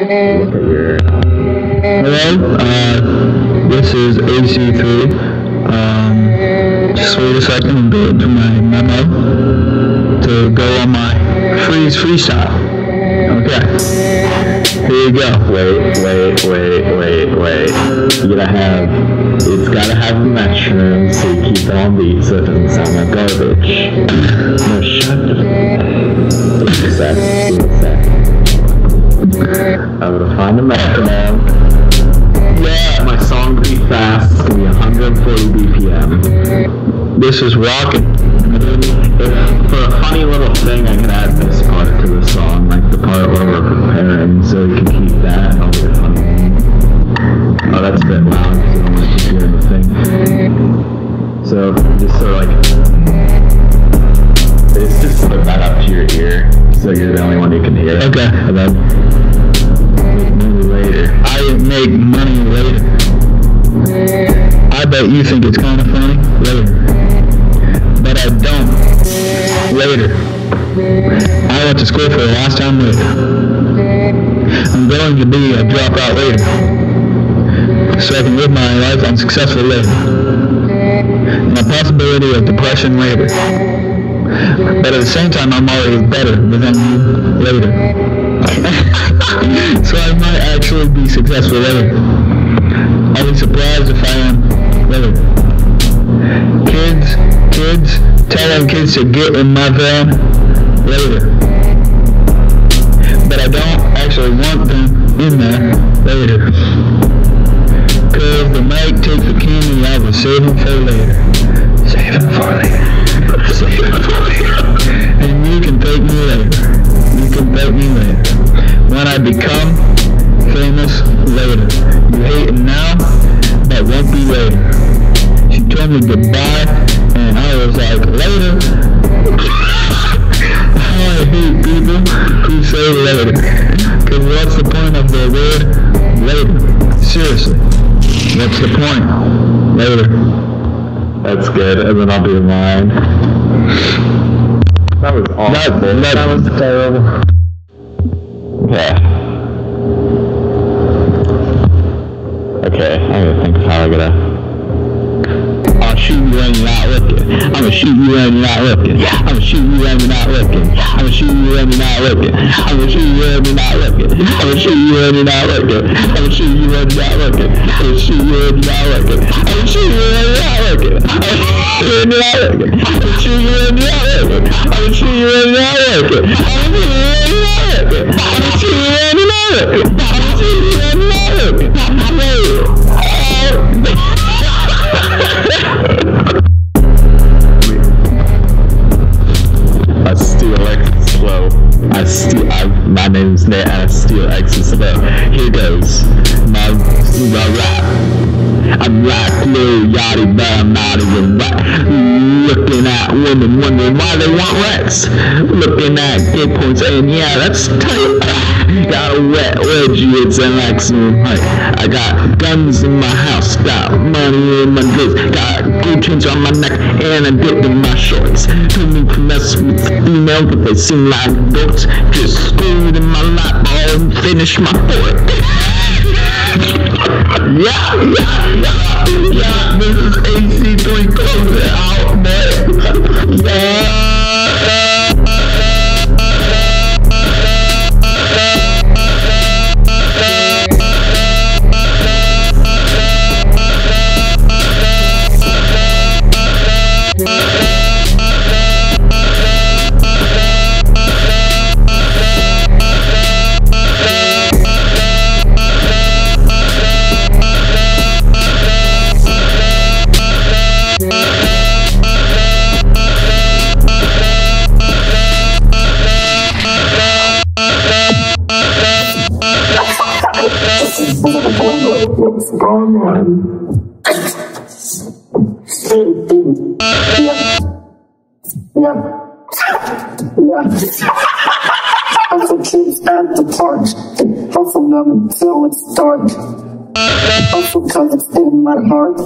Hello, uh, this is AC3. Um, just wait a second and go to my memo to go on my freeze freestyle. Okay, here you go. Wait, wait, wait, wait, wait. You gotta have, it's gotta have a metronome so you keep it on beat so it doesn't sound like garbage. no, shut up. That's. Dynamite, man. Yeah. My song to be fast. It's gonna be 140 BPM. This is rocking. If, for a funny little thing, I can add this part to the song, like the part where we're preparing, so you can keep that. That'll be funny. Oh, that's a bit loud because I don't want to hear the thing. So just so like, it's just put that up to your ear, so you're the only one who can hear it. Okay. that you think it's kind of funny later. But I don't later. I went to school for the last time later. I'm going to be a dropout later. So I can live my life unsuccessful later. My possibility of depression later. But at the same time, I'm already better than you later. so I might actually be successful later. I'll be surprised if I am Wait. Kids, kids, tell them kids to get in my van later. But I don't actually want them in there later. Cause they might take the candy I was saving for later. Saving for later. Saving for later. And you can thank me later. You can thank me later. When I become famous later. You hate it now? that won't be later. She told me goodbye, and I was like, later? I hate people who say later. Because what's the point of the word later? Seriously, what's the point? Later. That's good, and then I'll do mine. That was awful. That, that, that was terrible. Yeah. not looking. I'ma shoot you when you're not looking. I'ma shoot you when you're not looking. I'ma shoot you when you're not looking. I'ma shoot you when you're not looking. I'ma shoot you when you're not looking. I'ma shoot you when you're not looking. I'ma shoot you when you're not looking. I'ma shoot you when you're not looking. I'ma shoot you when you're not looking. I'ma shoot you when you're not looking. I'ma shoot you when you're not looking. I steal. I, my name's Nate. I steal X's slow. Here goes. My, my rap. I'm like Lil Yachty, but I'm not even right. Looking at women, wondering why they want Rex. Looking at gay points, and yeah, that's tight. Got a wet wedgie, it's an excellent height. I got guns in my house, got money in my goods, got gold chains on my neck, and a dip in my shorts. Don't mess with but they seem like books. Just screwed in my lap ball and finish my fork. yeah, yeah, yeah, yeah, What's going on? Yep. Yep. Also kids at the them until it's dark. Also it's in my heart.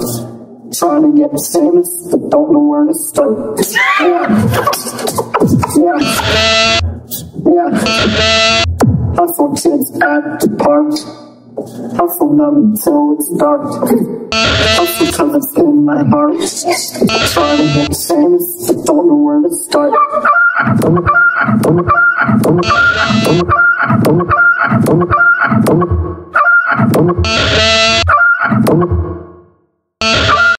Trying to get famous, but don't know where to start. Yeah. Yeah. Yeah. Hustle kids at the park. Hustle them until it's dark. Cause it's in my heart. Trying to get famous, but don't know where to start.